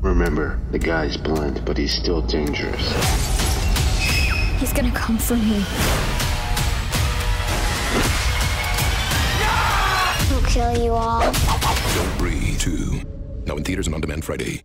Remember, the guy's blind, but he's still dangerous. He's gonna come for me. He'll kill you all. Don't Breathe 2. Now in theaters and on demand Friday.